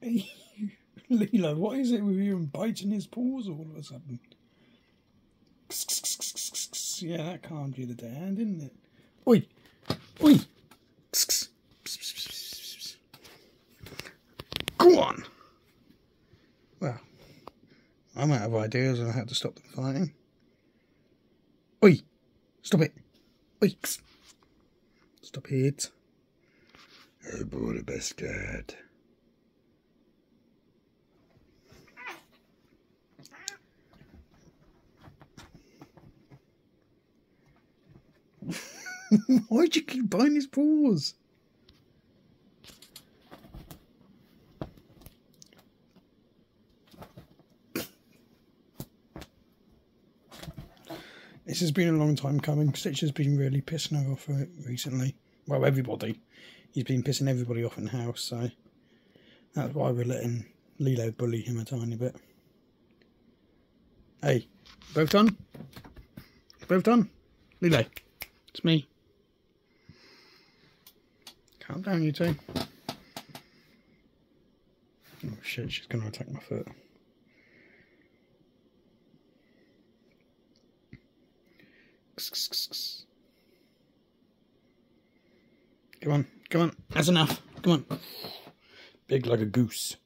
Hey, Lilo, what is it with you and biting his paws all of a sudden? Yeah, that calmed you the down, didn't it? Oi! Oi! Go on! Well, I'm out of ideas and I how to stop them fighting. Oi! Stop it! Oi! Stop it! The best dad. Why'd you keep biting his paws? This has been a long time coming. Stitch has been really pissing her off recently. Well, everybody. He's been pissing everybody off in the house, so that's why we're letting Lilo bully him a tiny bit. Hey, both done? Both done? Lilo, it's me. Calm down, you two. Oh shit, she's going to attack my foot. Come on, come on, that's enough. Come on. Big like a goose.